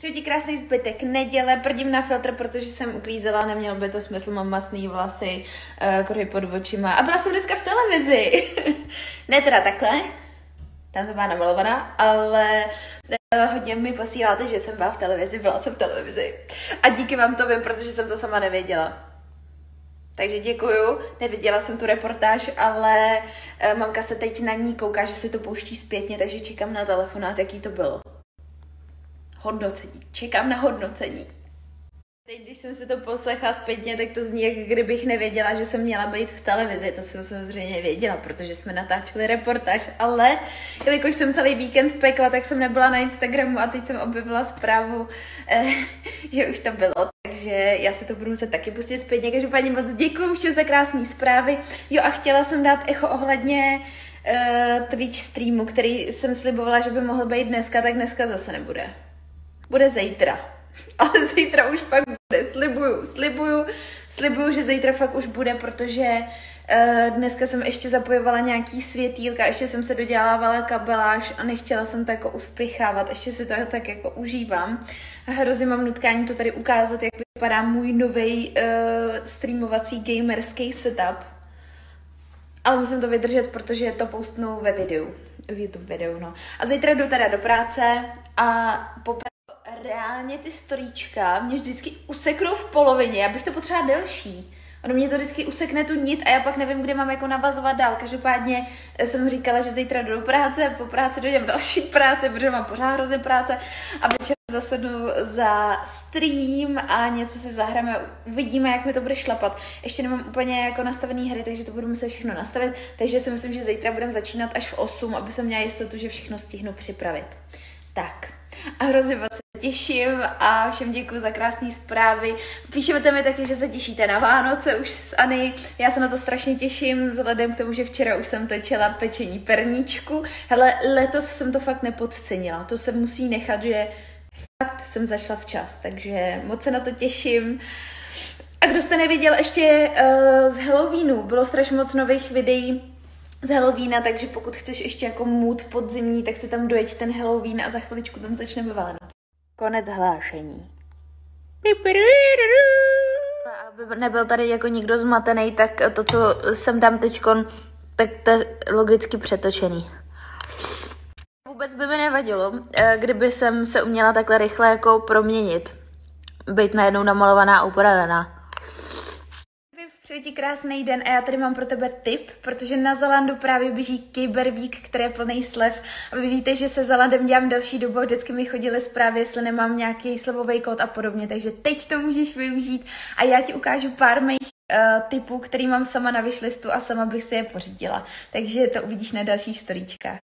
Přeji ti krásný zbytek neděle, prdím na filtr, protože jsem uklízela, neměl by to smysl, mám masný vlasy, uh, kruhy pod očima a byla jsem dneska v televizi. ne teda takhle, tam jsem byla namalovaná, ale uh, hodně mi posíláte, že jsem byla v televizi, byla jsem v televizi. A díky vám to vím, protože jsem to sama nevěděla. Takže děkuju, neviděla jsem tu reportáž, ale uh, mamka se teď na ní kouká, že se to pouští zpětně, takže čekám na telefonát, jaký to bylo. Hodnocení. Čekám na hodnocení. Teď, když jsem si to poslechla zpětně, tak to zní, jak kdybych nevěděla, že jsem měla být v televizi. To jsem samozřejmě věděla, protože jsme natáčeli reportáž, ale jelikož jsem celý víkend pekla, tak jsem nebyla na Instagramu a teď jsem objevila zprávu, eh, že už to bylo. Takže já se to budu muset taky pustit zpětně. Každopádně moc děkuji všem za krásné zprávy. Jo a chtěla jsem dát echo ohledně uh, Twitch streamu, který jsem slibovala, že by mohl být dneska, tak dneska zase nebude. Bude zítra. Ale zítra už fakt bude, slibuju, slibuju, slibuju, že zítra fakt už bude, protože uh, dneska jsem ještě zapojovala nějaký světýlka, ještě jsem se dodělávala kabeláž a nechtěla jsem to jako uspěchávat, ještě si to tak jako užívám. Hrozně mám nutkání to tady ukázat, jak vypadá můj nový uh, streamovací gamerský setup. Ale musím to vydržet, protože to postnu ve videu. V YouTube videu, no. A zítra jdu teda do práce a po reálně ty storíčka mě vždycky useknou v polovině, já bych to potřeba delší. Ono mě to vždycky usekne tu nit a já pak nevím, kde mám jako navazovat dál. Každopádně jsem říkala, že zítra jdu do práce, po práci dojdem další práce, protože mám pořád hrozně práce a večer zasedu za stream a něco si zahráme, uvidíme, jak mi to bude šlapat. Ještě nemám úplně jako nastavený hry, takže to budu muset všechno nastavit, takže si myslím, že zítra budeme začínat až v 8, aby jsem měla jistotu, že všechno stihnu připravit. Tak, a hrozně moc se těším a všem děkuji za krásné zprávy. Píšete mi taky, že se těšíte na Vánoce už sAny. Já se na to strašně těším, vzhledem k tomu, že včera už jsem točila pečení perníčku. Hele, letos jsem to fakt nepodcenila. To se musí nechat, že fakt jsem zašla včas, takže moc se na to těším. A kdo jste neviděl ještě uh, z Halloweenu, bylo strašně moc nových videí z Halloweena, takže pokud chceš ještě jako mood podzimní, tak si tam dojeď ten Halloween a za chviličku tam začneme Vánoc. Konec hlášení. Aby nebyl tady jako někdo zmatený, tak to, co jsem tam teď, tak to je logicky přetočený. Vůbec by mi nevadilo, eh, kdyby jsem se uměla takhle rychle jako proměnit. Být najednou namalovaná a upravená. Přeji ti krásný den a já tady mám pro tebe tip, protože na Zalandu právě běží Kyber Week, který je plný slev. A vy víte, že se Zalandem dělám další dobu a vždycky mi chodili zprávy, jestli nemám nějaký slevový kód a podobně, takže teď to můžeš využít a já ti ukážu pár mých uh, typů, který mám sama na vyšlistu a sama bych si je pořídila. Takže to uvidíš na dalších storíčkách.